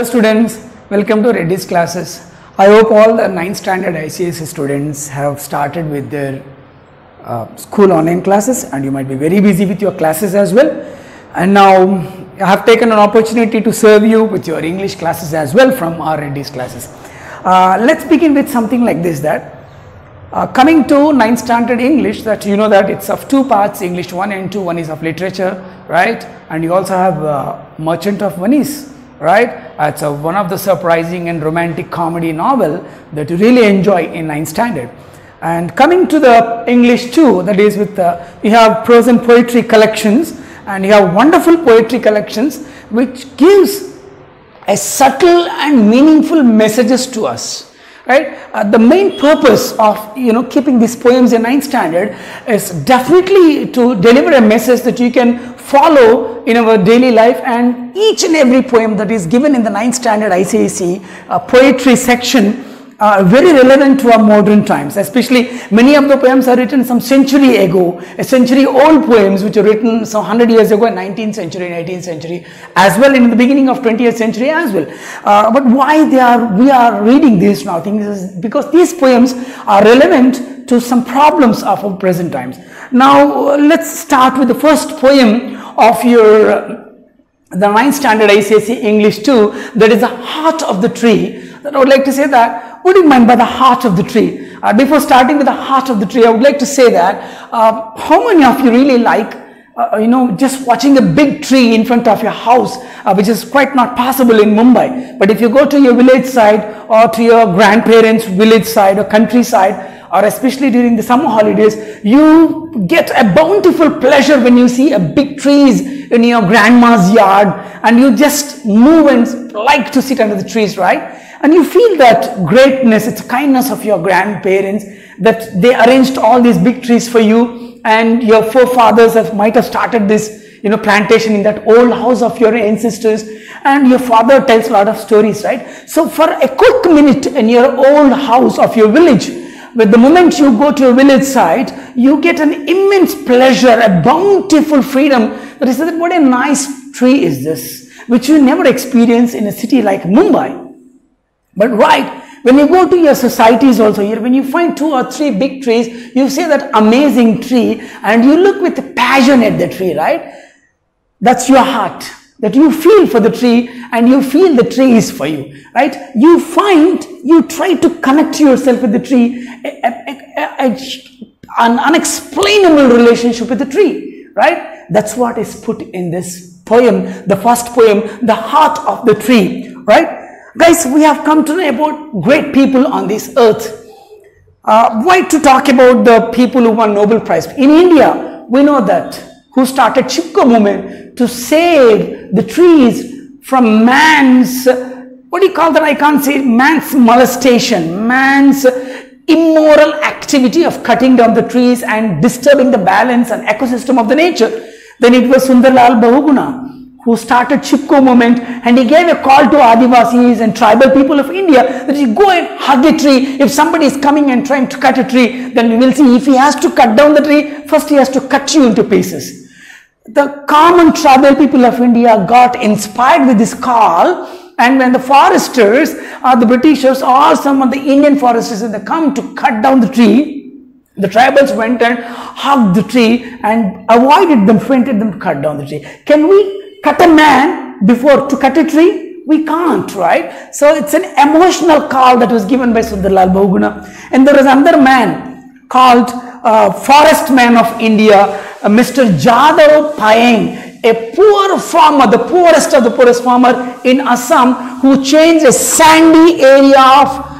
Hello students, welcome to Reddy's classes. I hope all the 9th standard ICSE students have started with their uh, school online classes and you might be very busy with your classes as well. And now I have taken an opportunity to serve you with your English classes as well from our Reddy's classes. Uh, let's begin with something like this that uh, coming to 9th standard English that you know that it's of two parts English 1 and 2 one is of literature right and you also have uh, Merchant of Venice right? It's a, one of the surprising and romantic comedy novel that you really enjoy in 9th standard. And coming to the English too, that is with uh, you have prose and poetry collections and you have wonderful poetry collections which gives a subtle and meaningful messages to us right? Uh, the main purpose of you know keeping these poems in ninth standard is definitely to deliver a message that you can follow in our daily life and each and every poem that is given in the ninth standard ICSE uh, poetry section very relevant to our modern times especially many of the poems are written some century ago a century old poems which are written some 100 years ago 19th century 18th century as well in the beginning of 20th century as well. Uh, but why they are we are reading these now? Things is because these poems are relevant to some problems of our present times. Now uh, let's start with the first poem of your the 9th standard ICSE English 2 that is the heart of the tree that I would like to say that what do you mind by the heart of the tree? Uh, before starting with the heart of the tree, I would like to say that uh, how many of you really like uh, you know, just watching a big tree in front of your house, uh, which is quite not possible in Mumbai. But if you go to your village side or to your grandparents' village side or countryside, or especially during the summer holidays, you get a bountiful pleasure when you see a big trees in your grandma's yard and you just move and like to sit under the trees, right? and you feel that greatness it's kindness of your grandparents that they arranged all these big trees for you and your forefathers have, might have started this you know plantation in that old house of your ancestors. And your father tells a lot of stories right? So for a quick minute in your old house of your village with the moment you go to a village site you get an immense pleasure a bountiful freedom that is what a nice tree is this which you never experience in a city like mumbai. But right, when you go to your societies also here, when you find two or three big trees, you see that amazing tree and you look with passion at the tree, right? That's your heart that you feel for the tree and you feel the tree is for you, right? You find, you try to connect yourself with the tree, a, a, a, an unexplainable relationship with the tree, right? That's what is put in this poem, the first poem, the heart of the tree, right? Guys, we have come to know about great people on this earth. Uh, why to talk about the people who won Nobel Prize? In India, we know that who started Chipko movement to save the trees from man's, what do you call that? I can't say man's molestation, man's immoral activity of cutting down the trees and disturbing the balance and ecosystem of the nature. Then it was Sundarlal Bahuguna who started Chipko movement and he gave a call to Adivasis and tribal people of India that you go and hug a tree. If somebody is coming and trying to cut a tree, then we will see if he has to cut down the tree, first he has to cut you into pieces. The common tribal people of India got inspired with this call and when the foresters or the Britishers or some of the Indian foresters and they come to cut down the tree, the tribals went and hugged the tree and avoided them, prevented them to cut down the tree. Can we cut a man before to cut a tree? We can't, right? So it's an emotional call that was given by Sundarlal Bahuguna. And there is another man called uh, Forest Man of India, uh, Mr. Jadhav Payeng, a poor farmer, the poorest of the poorest farmer in Assam, who changed a sandy area of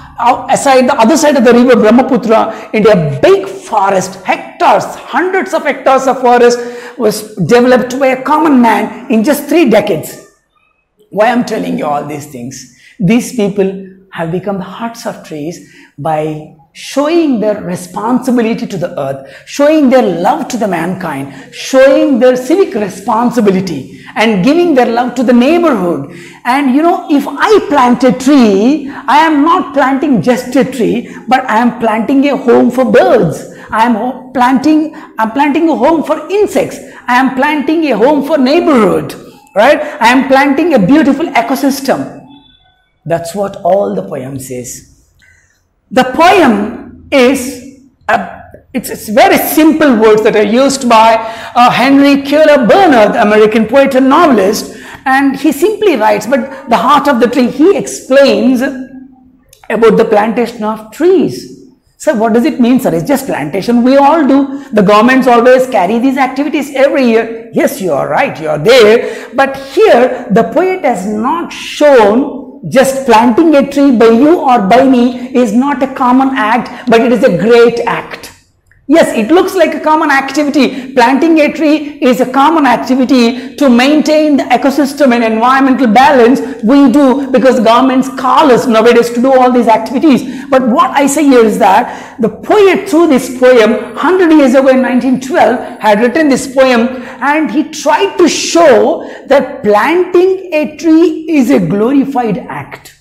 aside the other side of the river Brahmaputra into a big forest, hectares, hundreds of hectares of forest was developed by a common man in just three decades. Why I'm telling you all these things? These people have become the hearts of trees by showing their responsibility to the earth, showing their love to the mankind, showing their civic responsibility and giving their love to the neighborhood. And you know, if I plant a tree, I am not planting just a tree, but I am planting a home for birds. I am planting, I'm planting a home for insects. I am planting a home for neighborhood, right? I am planting a beautiful ecosystem. That's what all the poem says. The poem is a, it's, it's very simple words that are used by uh, Henry Cuyler Bernard, American poet and novelist, and he simply writes, but the heart of the tree, he explains about the plantation of trees. So what does it mean, sir? It's just plantation. We all do. The governments always carry these activities every year. Yes, you are right. You are there. But here, the poet has not shown just planting a tree by you or by me is not a common act, but it is a great act. Yes, it looks like a common activity. Planting a tree is a common activity to maintain the ecosystem and environmental balance. We do because governments call us nowadays to do all these activities. But what I say here is that the poet through this poem 100 years ago in 1912 had written this poem and he tried to show that planting a tree is a glorified act.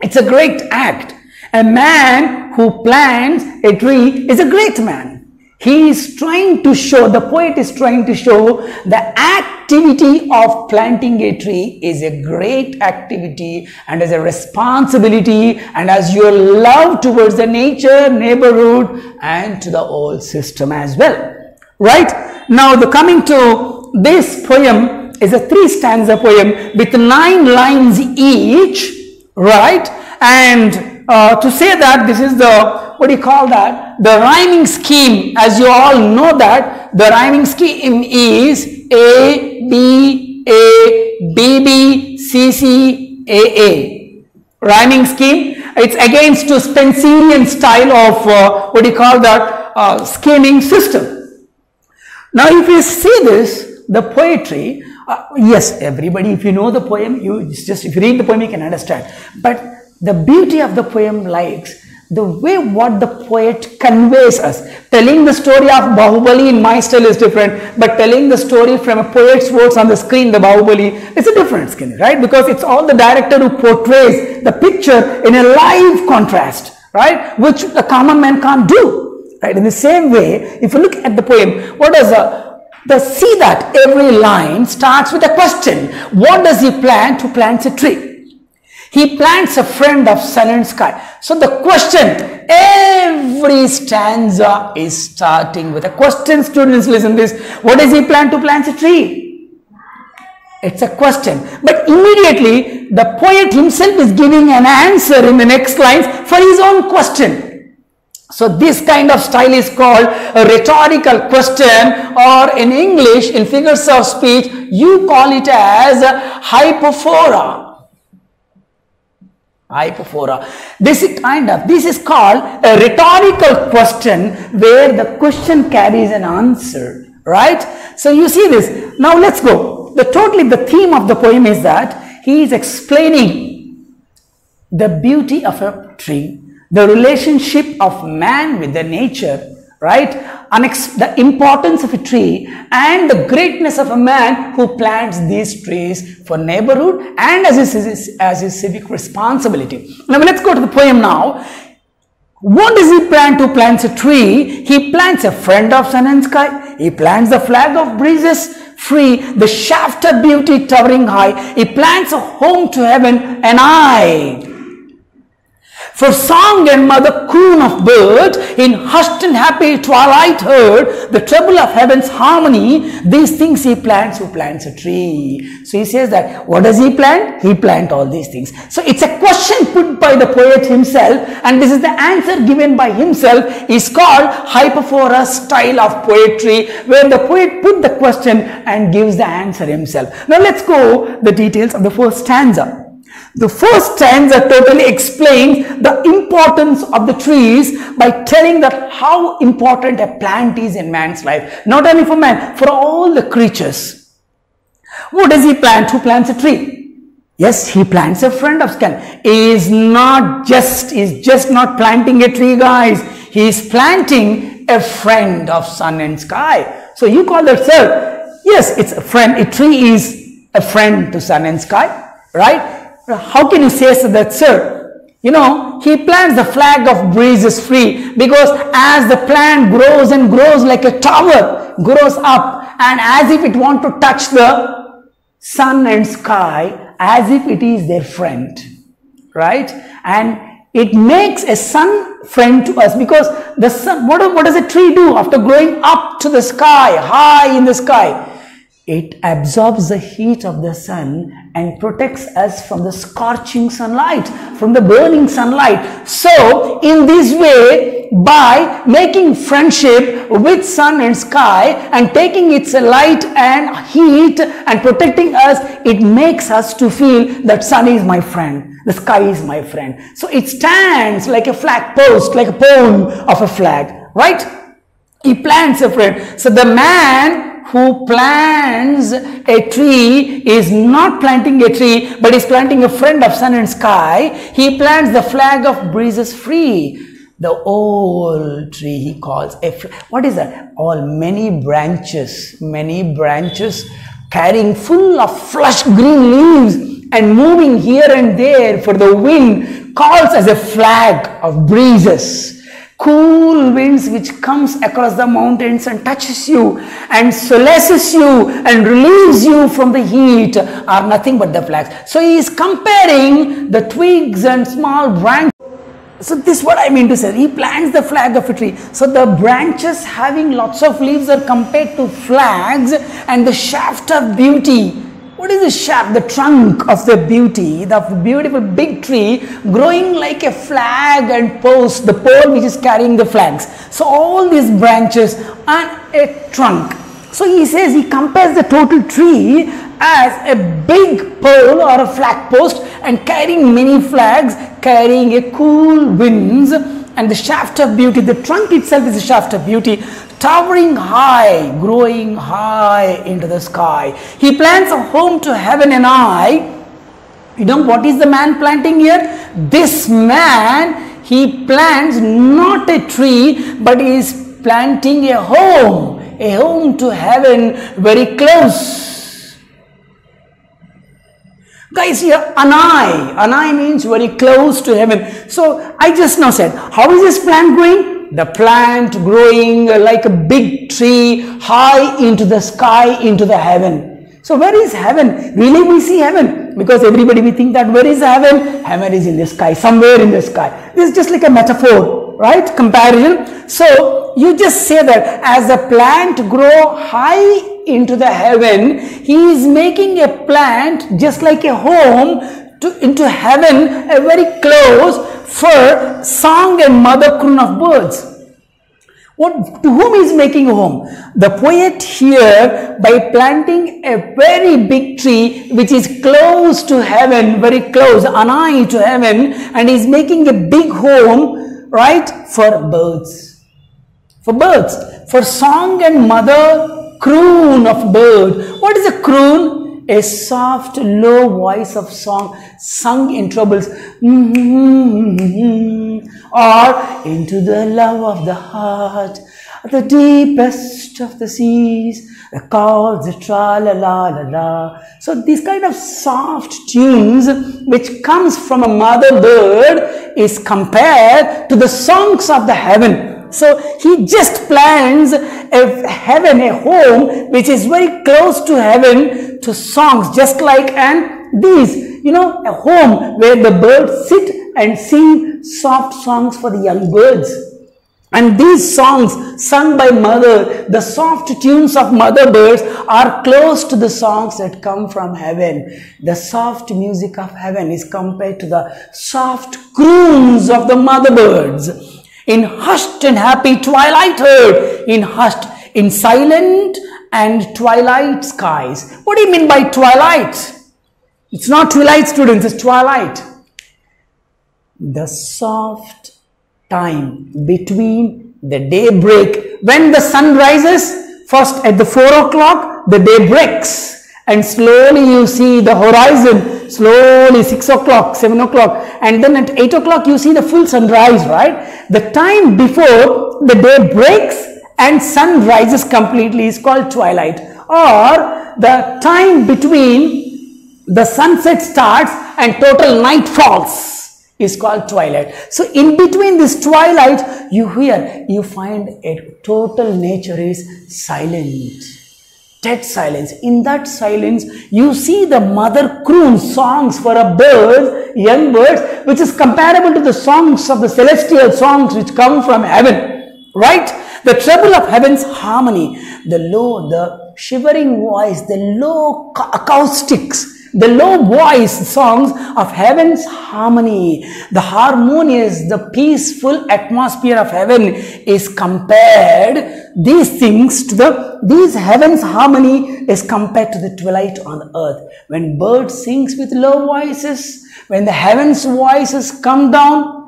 It's a great act. A man who plants a tree is a great man. He is trying to show, the poet is trying to show the activity of planting a tree is a great activity and is a responsibility and as your love towards the nature, neighborhood and to the whole system as well. Right? Now the coming to this poem is a three stanza poem with nine lines each, right? And uh, to say that this is the, what do you call that? The rhyming scheme, as you all know that, the rhyming scheme is A, B, A, B, B, C, C, A, A. Rhyming scheme, it's against to Spenserian style of, uh, what do you call that, uh, scheming system. Now if you see this, the poetry, uh, yes, everybody, if you know the poem, you just, if you read the poem, you can understand. But the beauty of the poem lies the way what the poet conveys us. Telling the story of Bahubali in my style is different, but telling the story from a poet's words on the screen, the Bahubali, is a different skin, right? Because it's all the director who portrays the picture in a live contrast, right? Which the common man can't do, right? In the same way, if you look at the poem, what does a the see that every line starts with a question. What does he plan to plant a tree? He plants a friend of sun and sky. So the question, every stanza is starting with a question. Students, listen this. What does he plan to plant a tree? It's a question. But immediately, the poet himself is giving an answer in the next lines for his own question. So this kind of style is called a rhetorical question or in English, in figures of speech, you call it as a hypophora hypophora. This is kind of, this is called a rhetorical question where the question carries an answer, right? So you see this. Now let's go. The totally, the theme of the poem is that he is explaining the beauty of a tree, the relationship of man with the nature, right? The importance of a tree and the greatness of a man who plants these trees for neighborhood and as his, as his civic responsibility. Now let's go to the poem now. What does he plant to plant a tree? He plants a friend of sun and sky. He plants the flag of breezes free, the shaft of beauty towering high. He plants a home to heaven anigh for song and mother croon of bird, in hushed and happy twilight heard, the treble of heaven's harmony, these things he plants who plants a tree. So he says that, what does he plant? He plant all these things. So it's a question put by the poet himself and this is the answer given by himself is called hypophora style of poetry where the poet put the question and gives the answer himself. Now let's go the details of the first stanza. The first stanza totally explains the importance of the trees by telling that how important a plant is in man's life. Not only for man, for all the creatures. What does he plant? Who plants a tree? Yes, he plants a friend of. He is not just, is just not planting a tree, guys. He is planting a friend of sun and sky. So you call that, sir? Yes, it's a friend. A tree is a friend to sun and sky, right? How can you say so that, sir? You know, he plants the flag of breezes free because as the plant grows and grows like a tower, grows up and as if it want to touch the sun and sky as if it is their friend. right? And it makes a sun friend to us because the sun, what, what does a tree do after growing up to the sky, high in the sky? It absorbs the heat of the sun and protects us from the scorching sunlight, from the burning sunlight. So, in this way, by making friendship with sun and sky and taking its light and heat and protecting us, it makes us to feel that sun is my friend, the sky is my friend. So, it stands like a flag post, like a pole of a flag, right? He plants a friend. So, the man who plants a tree is not planting a tree but is planting a friend of sun and sky. He plants the flag of breezes free. The old tree he calls a what is that? All many branches, many branches carrying full of flush green leaves and moving here and there for the wind calls as a flag of breezes cool winds which comes across the mountains and touches you and solaces you and relieves you from the heat are nothing but the flags. So he is comparing the twigs and small branches. So this is what I mean to say. He plants the flag of a tree. So the branches having lots of leaves are compared to flags and the shaft of beauty what is the shaft, the trunk of the beauty, the beautiful big tree growing like a flag and post, the pole which is carrying the flags. So all these branches and a trunk. So he says he compares the total tree as a big pole or a flag post and carrying many flags, carrying a cool winds and the shaft of beauty, the trunk itself is a shaft of beauty towering high, growing high into the sky. He plants a home to heaven anigh. You know what is the man planting here? This man, he plants not a tree, but he is planting a home, a home to heaven very close. Guys, here anigh, anigh means very close to heaven. So I just now said, how is this plant going? The plant growing like a big tree high into the sky, into the heaven. So where is heaven? Really we see heaven because everybody we think that where is heaven? Heaven is in the sky, somewhere in the sky. This is just like a metaphor, right? Comparison. So you just say that as a plant grow high into the heaven, he is making a plant just like a home to, into heaven, a very close for song and mother croon of birds. What, to whom is making a home? The poet here by planting a very big tree which is close to heaven, very close, an eye to heaven and is making a big home, right, for birds. For birds, for song and mother croon of bird. What is a croon? A soft, low voice of song sung in troubles, mm-hmm, or into the love of the heart, the deepest of the seas, the chords, the tra la la la la. So these kind of soft tunes which comes from a mother bird is compared to the songs of the heaven. So he just plans a heaven, a home which is very close to heaven to songs just like and these, you know, a home where the birds sit and sing soft songs for the young birds. And these songs sung by mother, the soft tunes of mother birds are close to the songs that come from heaven. The soft music of heaven is compared to the soft croons of the mother birds in hushed and happy twilight heard, in hushed, in silent and twilight skies. What do you mean by twilight? It's not twilight students, it's twilight. The soft time between the daybreak, when the sun rises, first at the 4 o'clock, the day breaks and slowly you see the horizon slowly 6 o'clock 7 o'clock and then at 8 o'clock you see the full sunrise right? The time before the day breaks and sun rises completely is called twilight. Or the time between the sunset starts and total night falls is called twilight. So in between this twilight you hear you find a total nature is silent dead silence. In that silence, you see the mother croon songs for a bird, young birds, which is comparable to the songs of the celestial songs which come from heaven. Right? The treble of heaven's harmony, the low, the shivering voice, the low acoustics the low voice songs of heaven's harmony, the harmonious, the peaceful atmosphere of heaven is compared, these things to the, these heaven's harmony is compared to the twilight on earth. When bird sings with low voices, when the heaven's voices come down,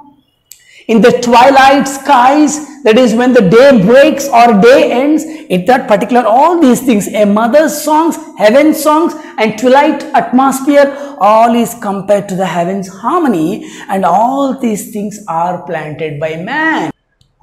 in the twilight skies, that is when the day breaks or day ends, in that particular, all these things, a mother's songs, heaven songs and twilight atmosphere, all is compared to the heaven's harmony and all these things are planted by man.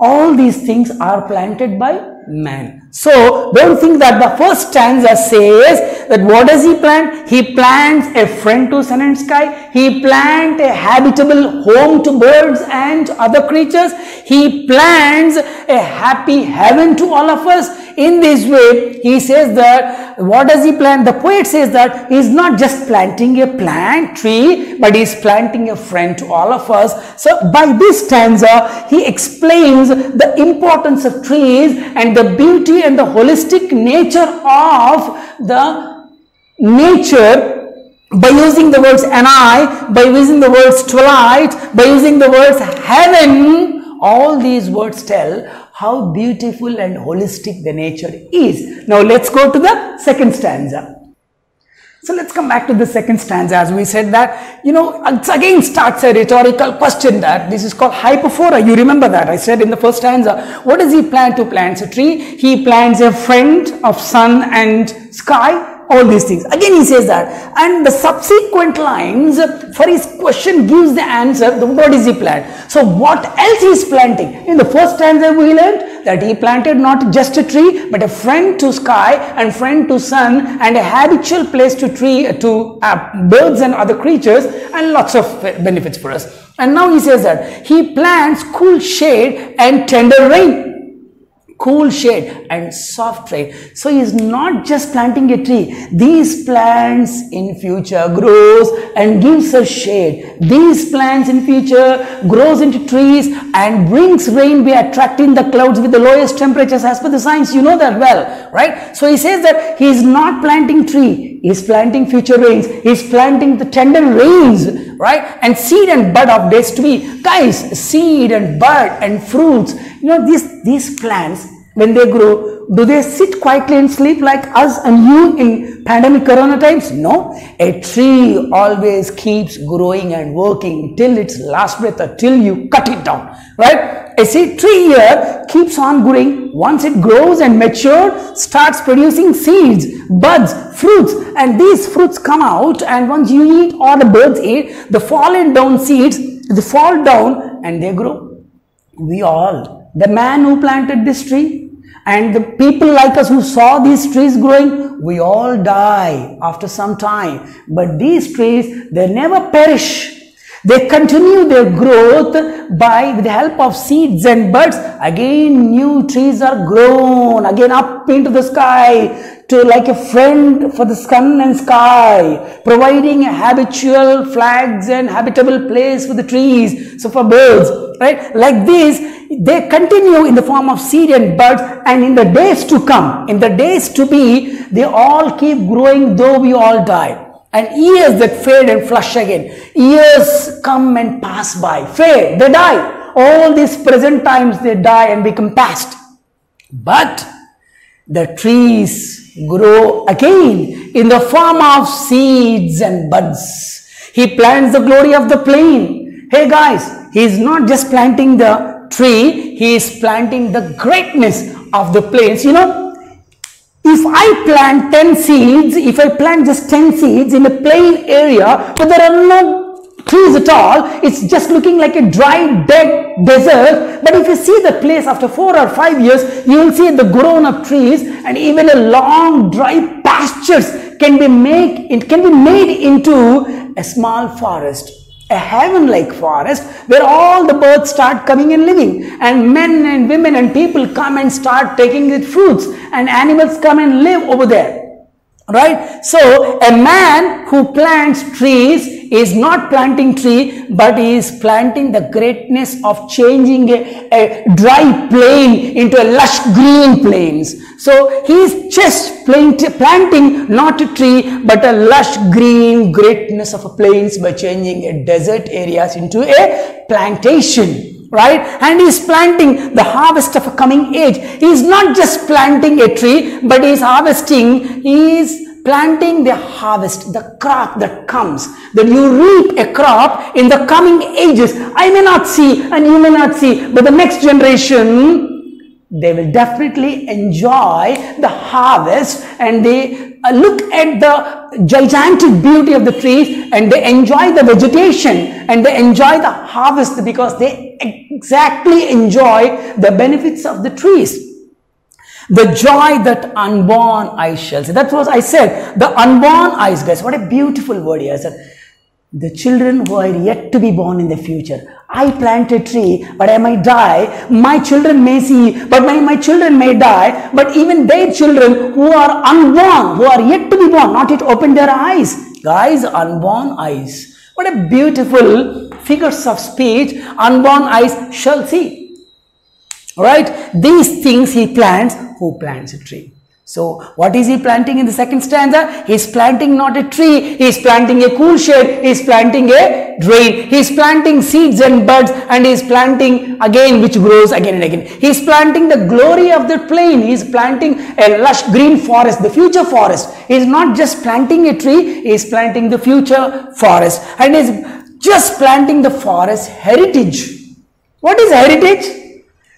All these things are planted by man. So don't think that the first stanza says that what does he plant? He plants a friend to sun and sky. He plants a habitable home to birds and other creatures. He plants a happy heaven to all of us. In this way, he says that what does he plant? The poet says that he is not just planting a plant tree, but he is planting a friend to all of us. So by this stanza, he explains the importance of trees and the beauty and the holistic nature of the nature by using the words "and I, by using the words twilight, by using the words heaven, all these words tell how beautiful and holistic the nature is. Now let's go to the second stanza. So let's come back to the second stanza as we said that, you know, again starts a rhetorical question that this is called hypophora. You remember that I said in the first stanza, what does he plan to plant a tree? He plants a friend of sun and sky all these things. Again he says that and the subsequent lines for his question gives the answer what is he plant. So what else he is planting? In the first stanza we learned that he planted not just a tree but a friend to sky and friend to sun and a habitual place to tree to uh, birds and other creatures and lots of benefits for us. And now he says that he plants cool shade and tender rain cool shade and soft rain. So he is not just planting a tree. These plants in future grows and gives us shade. These plants in future grows into trees and brings rain by attracting the clouds with the lowest temperatures as per the science. You know that well, right? So he says that he is not planting tree. He is planting future rains. He is planting the tender rains, right? And seed and bud of be. Guys, seed and bud and fruits. You know, these, these plants when they grow, do they sit quietly and sleep like us and you in pandemic corona times? No. A tree always keeps growing and working till its last breath or till you cut it down. Right? A seed tree here keeps on growing. Once it grows and matures, starts producing seeds, buds, fruits and these fruits come out and once you eat or the birds eat, the fallen down seeds, they fall down and they grow. We all, the man who planted this tree, and the people like us who saw these trees growing, we all die after some time. But these trees, they never perish. They continue their growth by with the help of seeds and buds. Again, new trees are grown again up into the sky to like a friend for the sun and sky, providing a habitual flags and habitable place for the trees. So for birds, right? Like this, they continue in the form of seed and buds and in the days to come, in the days to be, they all keep growing though we all die. And years that fade and flush again. Years come and pass by, fade, they die. All these present times they die and become past. But the trees grow again in the form of seeds and buds. He plants the glory of the plain. Hey guys, he is not just planting the tree, he is planting the greatness of the plains. You know, if I plant 10 seeds, if I plant just 10 seeds in a plain area, where there are no trees at all, it's just looking like a dry, dead desert. But if you see the place after four or five years, you will see the grown up trees and even a long, dry pastures can be made, it can be made into a small forest a heaven-like forest where all the birds start coming and living and men and women and people come and start taking the fruits and animals come and live over there. Right? So a man who plants trees is not planting tree but he is planting the greatness of changing a, a dry plain into a lush green plains. So he is just plant, planting not a tree but a lush green greatness of a plains by changing a desert areas into a plantation right? And he is planting the harvest of a coming age. He is not just planting a tree but he is harvesting he is planting the harvest, the crop that comes, that you reap a crop in the coming ages. I may not see and you may not see, but the next generation, they will definitely enjoy the harvest and they uh, look at the gigantic beauty of the trees and they enjoy the vegetation and they enjoy the harvest because they exactly enjoy the benefits of the trees. The joy that unborn eyes shall see. That's what I said. The unborn eyes, guys. What a beautiful word here. The children who are yet to be born in the future. I plant a tree, but I might die. My children may see, but my, my children may die. But even their children who are unborn, who are yet to be born, not yet open their eyes. Guys, unborn eyes. What a beautiful figures of speech. Unborn eyes shall see. Alright, These things he plants who plants a tree. So, what is he planting in the second stanza? He is planting not a tree, he is planting a cool shed, he is planting a drain, he is planting seeds and buds and he is planting again which grows again and again. He is planting the glory of the plain, he is planting a lush green forest, the future forest. He is not just planting a tree, he is planting the future forest and is just planting the forest heritage. What is heritage?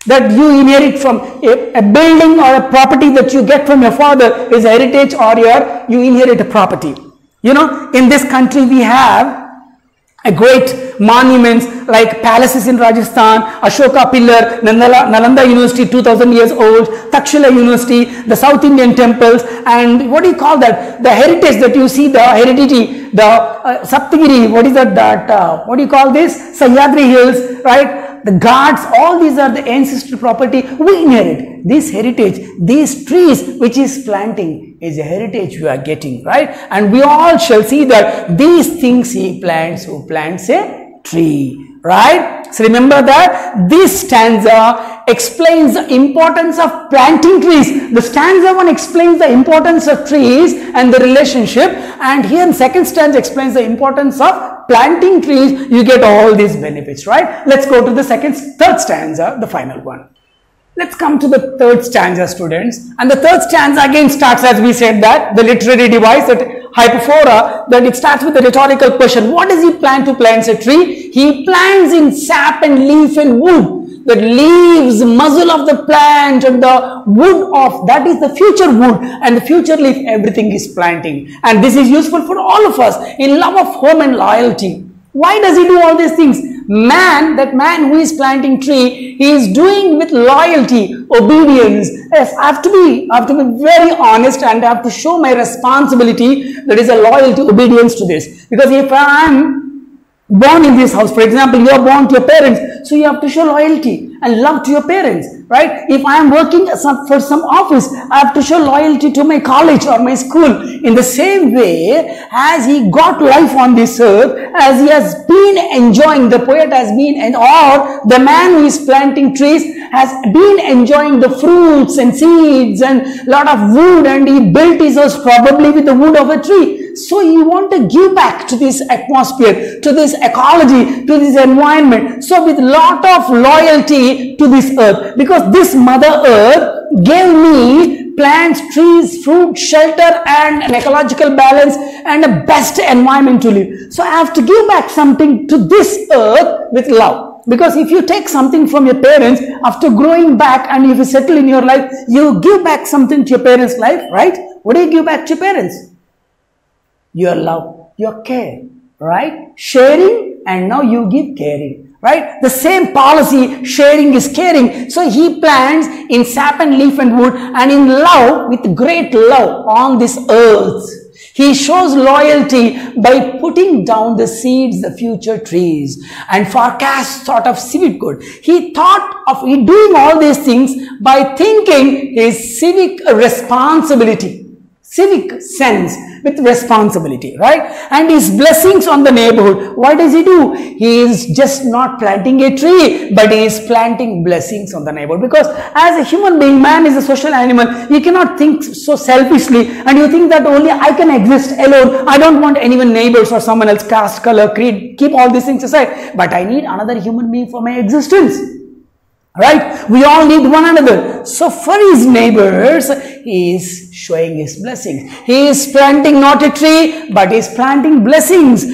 That you inherit from a, a, building or a property that you get from your father is heritage or your you inherit a property you know in this country we have a great monuments like palaces in Rajasthan, Ashoka Pillar, Nalanda, Nalanda University 2000 years old, Takshila University, the South Indian temples and what do you call that? The heritage that you see, the heredity, the uh, Saptagiri, what is that, that uh, what do you call this? Sahyadri Hills, right? The gods, all these are the ancestral property we inherit. This heritage, these trees which is planting is a heritage we are getting, right? And we all shall see that these things he plants who plants a tree, right? So remember that this stanza explains the importance of planting trees. The stanza one explains the importance of trees and the relationship and here in second stanza explains the importance of planting trees, you get all these benefits, right? Let's go to the second, third stanza, the final one. Let's come to the third stanza, students. And the third stanza again starts, as we said that, the literary device, that hypophora, that it starts with a rhetorical question. What does he plan to plant a tree? He plants in sap and leaf and wood the leaves, muzzle of the plant and the wood of that is the future wood and the future leaf everything is planting and this is useful for all of us in love of home and loyalty. Why does he do all these things? Man, that man who is planting tree, he is doing with loyalty, obedience. Yes, I have to be, I have to be very honest and I have to show my responsibility that is a loyalty, obedience to this. Because if I am born in this house. For example, you are born to your parents, so you have to show loyalty and love to your parents, right? If I am working for some office, I have to show loyalty to my college or my school. In the same way, as he got life on this earth, as he has been enjoying, the poet has been, and or the man who is planting trees has been enjoying the fruits and seeds and a lot of wood and he built his house probably with the wood of a tree. So you want to give back to this atmosphere, to this ecology, to this environment. So with lot of loyalty to this earth because this mother earth gave me plants, trees, fruit, shelter and an ecological balance and a best environment to live. So I have to give back something to this earth with love. Because if you take something from your parents after growing back and if you settle in your life, you give back something to your parents' life, right? What do you give back to your parents? Your love, your care, right? Sharing and now you give caring, right? The same policy, sharing is caring. So he plants in sap and leaf and wood and in love, with great love on this earth. He shows loyalty by putting down the seeds, the future trees and forecast sort of civic good. He thought of doing all these things by thinking his civic responsibility civic sense with responsibility, right? And his blessings on the neighborhood. What does he do? He is just not planting a tree, but he is planting blessings on the neighborhood. Because as a human being, man is a social animal. You cannot think so selfishly and you think that only I can exist alone. I don't want anyone neighbors or someone else, caste, color, creed, keep all these things aside. But I need another human being for my existence. Right? We all need one another. So for his neighbors, he is showing his blessings. He is planting not a tree, but he is planting blessings.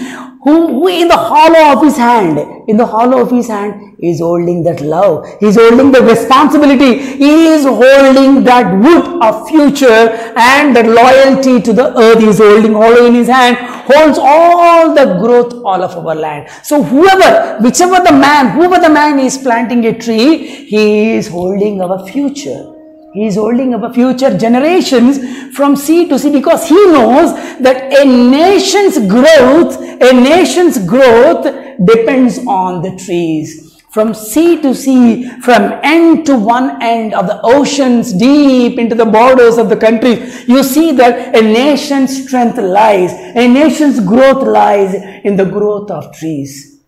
Who, who in the hollow of his hand, in the hollow of his hand, is holding that love. He is holding the responsibility. He is holding that wood of future and that loyalty to the earth. He is holding hollow in his hand, holds all the growth all of our land. So whoever, whichever the man, whoever the man is planting a tree, he is holding our future. He is holding our future generations from sea to sea because he knows that a nation's growth, a nation's growth depends on the trees. From sea to sea, from end to one end of the oceans, deep into the borders of the country, you see that a nation's strength lies, a nation's growth lies in the growth of trees.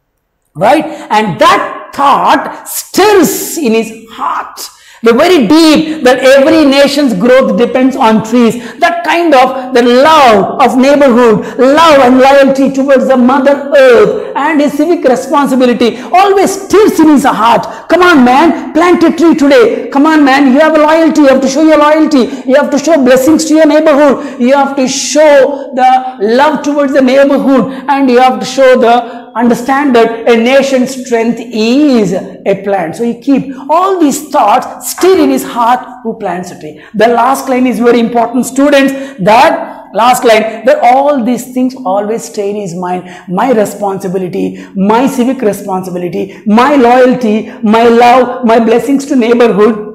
Right? And that thought stirs in his heart the very deep that every nation's growth depends on trees. That kind of the love of neighborhood, love and loyalty towards the mother earth and his civic responsibility always stirs in his heart. Come on man, plant a tree today. Come on man, you have a loyalty. You have to show your loyalty. You have to show blessings to your neighborhood. You have to show the love towards the neighborhood and you have to show the understand that a nation's strength is a plant. So he keep all these thoughts still in his heart who plants a tree. The last line is very important students that last line that all these things always stay in his mind. My responsibility, my civic responsibility, my loyalty, my love, my blessings to neighborhood,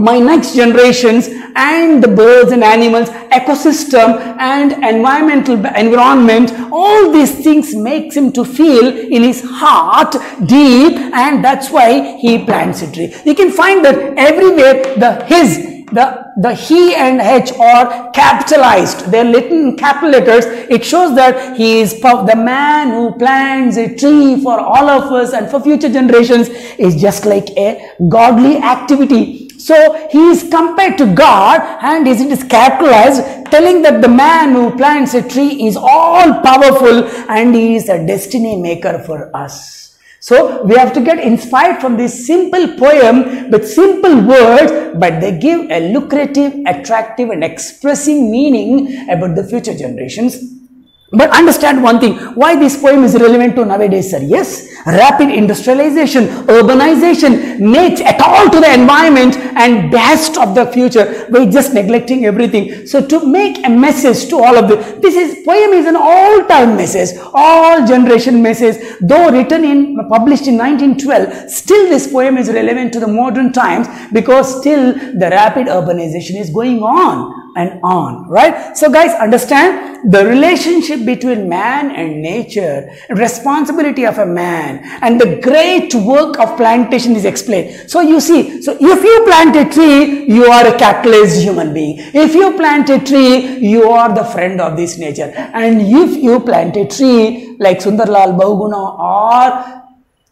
my next generations and the birds and animals, ecosystem and environmental environment, all these things makes him to feel in his heart deep and that's why he plants a tree. You can find that everywhere the his the, the he and h are capitalized. They're written capital letters. It shows that he is the man who plants a tree for all of us and for future generations is just like a godly activity so he is compared to God and is it is capitalized telling that the man who plants a tree is all powerful and he is a destiny maker for us. So we have to get inspired from this simple poem with simple words but they give a lucrative, attractive and expressing meaning about the future generations but understand one thing, why this poem is relevant to nowadays, sir. Yes, rapid industrialization, urbanization makes at all to the environment and best of the future by just neglecting everything. So to make a message to all of this, this is poem is an all-time message, all generation message. Though written in, published in 1912, still this poem is relevant to the modern times because still the rapid urbanization is going on and on, right? So guys, understand the relationship between man and nature, responsibility of a man and the great work of plantation is explained. So you see, so if you plant a tree, you are a capitalized human being. If you plant a tree, you are the friend of this nature. And if you plant a tree like Sundarlal Bahuguna or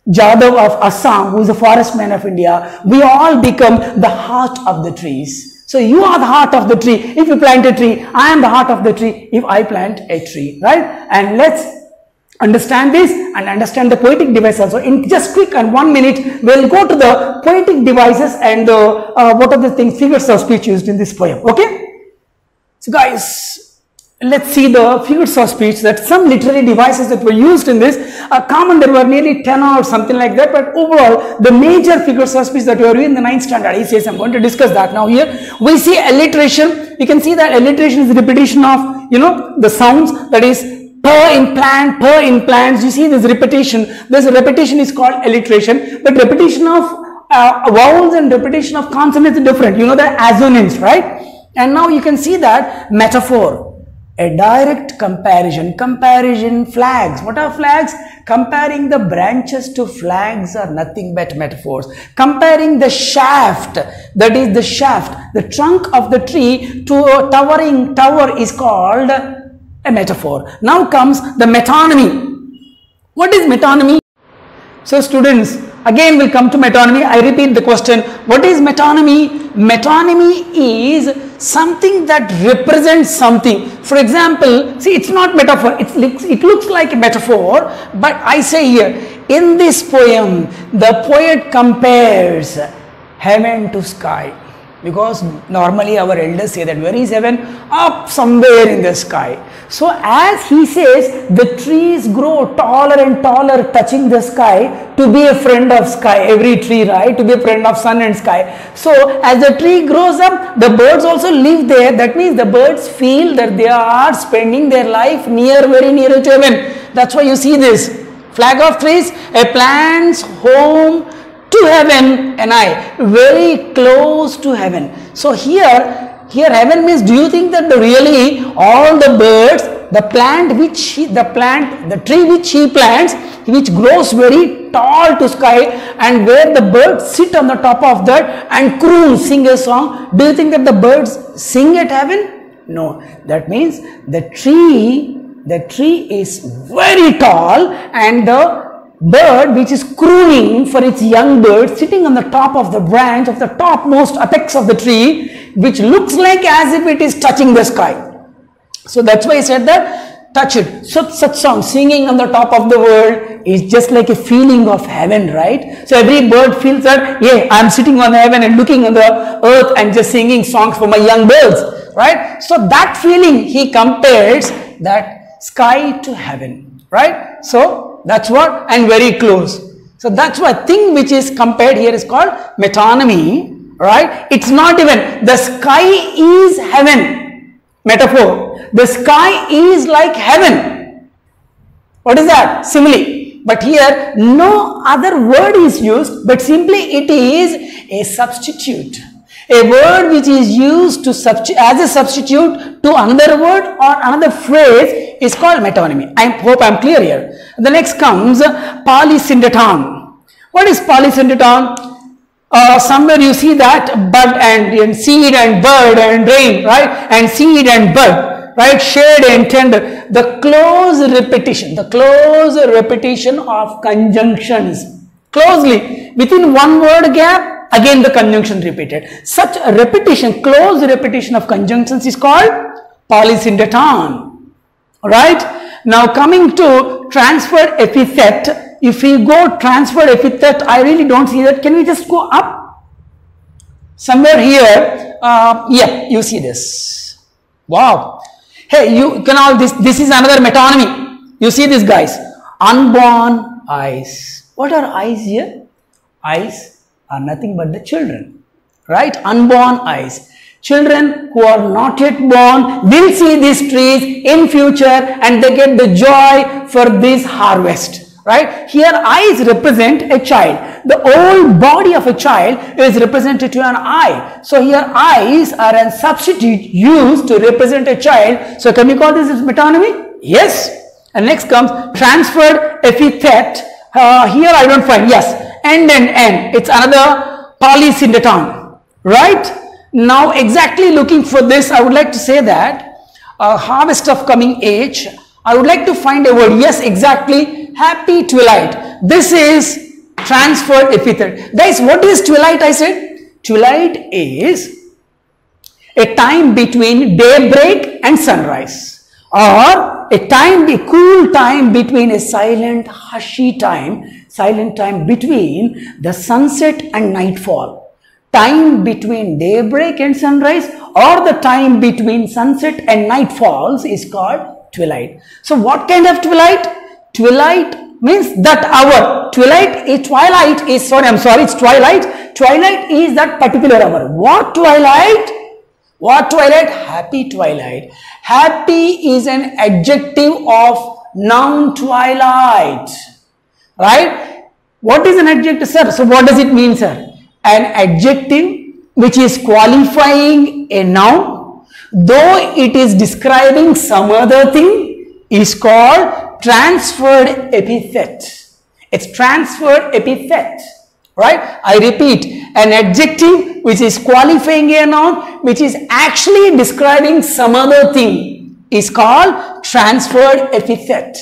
Jadhav of Assam, who is a forest man of India, we all become the heart of the trees. So you are the heart of the tree. If you plant a tree, I am the heart of the tree if I plant a tree, right? And let's understand this and understand the poetic device also. In just quick and one minute, we'll go to the poetic devices and uh, uh, what are the things, figures of speech used in this poem, okay? So guys, let's see the figures of speech that some literary devices that were used in this are common there were nearly 10 or something like that but overall the major figures of speech that were in the 9th standard ICSE I'm going to discuss that now here. We see alliteration. You can see that alliteration is repetition of you know the sounds that is per implant per implants you see this repetition. This repetition is called alliteration but repetition of uh, vowels and repetition of consonants is different. You know the assonance right? And now you can see that metaphor a direct comparison comparison flags what are flags Comparing the branches to flags are nothing but metaphors. Comparing the shaft, that is the shaft, the trunk of the tree to a towering tower is called a metaphor. Now comes the metonymy. What is metonymy? So students, again we'll come to metonymy. I repeat the question. What is metonymy? Metonymy is something that represents something. For example, see it's not metaphor. It looks, it looks like a metaphor. But I say here, in this poem, the poet compares heaven to sky because normally our elders say that where is heaven up somewhere in the sky. So as he says the trees grow taller and taller touching the sky to be a friend of sky every tree right? To be a friend of sun and sky. So as the tree grows up the birds also live there. That means the birds feel that they are spending their life near very near to heaven. That's why you see this. Flag of trees a plant's home to heaven anigh, very close to heaven. So here, here heaven means, do you think that the really all the birds, the plant which he, the plant, the tree which he plants, which grows very tall to sky and where the birds sit on the top of that and croon, sing a song, do you think that the birds sing at heaven? No, that means the tree, the tree is very tall and the bird which is crooning for its young bird sitting on the top of the branch of the topmost apex of the tree which looks like as if it is touching the sky. So that's why I said that touch it. So such song singing on the top of the world is just like a feeling of heaven, right? So every bird feels that, yeah, I'm sitting on heaven and looking on the earth and just singing songs for my young birds, right? So that feeling he compares that sky to heaven, right? So that's what and very close. So that's why thing which is compared here is called metonymy, right? It's not even the sky is heaven metaphor. The sky is like heaven. What is that? Simile. But here no other word is used but simply it is a substitute a word which is used to as a substitute to another word or another phrase is called metonymy. I hope I am clear here. The next comes polysyndeton. What is polysyndeton? Uh, somewhere you see that bud and, and seed and bird and rain, right? And seed and bud, right? Shade and tender. The close repetition, the close repetition of conjunctions closely within one word gap again the conjunction repeated. Such a repetition, close repetition of conjunctions is called polysyndeton. Right? Now coming to transfer epithet, if we go transfer epithet, I really don't see that. Can we just go up? Somewhere here, uh, yeah, you see this. Wow. Hey, you can all this, this is another metonymy. You see this guys. Unborn eyes. What are eyes here? Eyes are nothing but the children, right? Unborn eyes. Children who are not yet born will see these trees in future and they get the joy for this harvest, right? Here eyes represent a child. The whole body of a child is represented to an eye. So here eyes are a substitute used to represent a child. So can we call this as metonymy? Yes. And next comes transferred epithet. Uh, here I don't find, yes end and end. It's another polysyndeton, right? Now exactly looking for this, I would like to say that a harvest of coming age, I would like to find a word. Yes, exactly. Happy twilight. This is transferred epithet. Guys, what is twilight? I said twilight is a time between daybreak and sunrise or a time, a cool time between a silent, hushy time silent time between the sunset and nightfall. Time between daybreak and sunrise or the time between sunset and nightfalls is called twilight. So what kind of twilight? Twilight means that hour. Twilight is twilight is sorry, I'm sorry, it's twilight. Twilight is that particular hour. What twilight? What twilight? Happy twilight. Happy is an adjective of noun twilight right? What is an adjective, sir? So what does it mean, sir? An adjective which is qualifying a noun, though it is describing some other thing, is called transferred epithet. It's transferred epithet, right? I repeat, an adjective which is qualifying a noun, which is actually describing some other thing is called transferred epithet,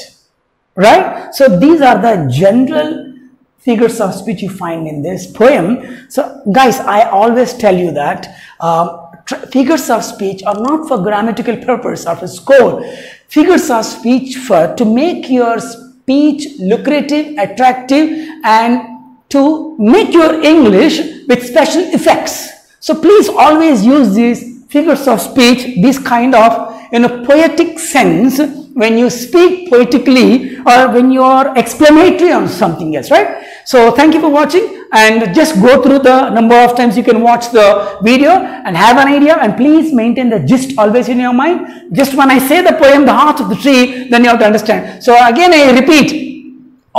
right? So these are the general figures of speech you find in this poem. So guys, I always tell you that um, figures of speech are not for grammatical purpose or for score. Figures of speech for to make your speech lucrative, attractive and to make your English with special effects. So please always use these figures of speech, this kind of in a poetic sense when you speak poetically or when you are explanatory on something else, right? So thank you for watching and just go through the number of times you can watch the video and have an idea and please maintain the gist always in your mind. Just when I say the poem, the heart of the tree, then you have to understand. So again I repeat,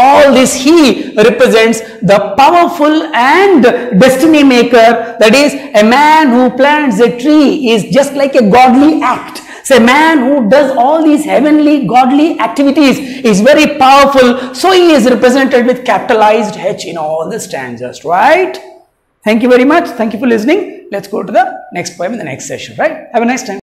all this he represents the powerful and destiny maker that is a man who plants a tree is just like a godly act so a man who does all these heavenly, godly activities is very powerful. So he is represented with capitalized H in all the stanzas, right? Thank you very much. Thank you for listening. Let's go to the next poem in the next session, right? Have a nice time.